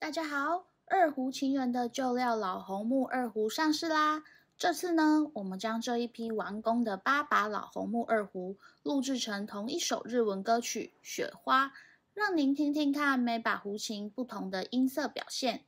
大家好，二胡情缘的旧料老红木二胡上市啦。这次呢，我们将这一批完工的八把老红木二胡录制成同一首日文歌曲《雪花》，让您听听看每把胡琴不同的音色表现。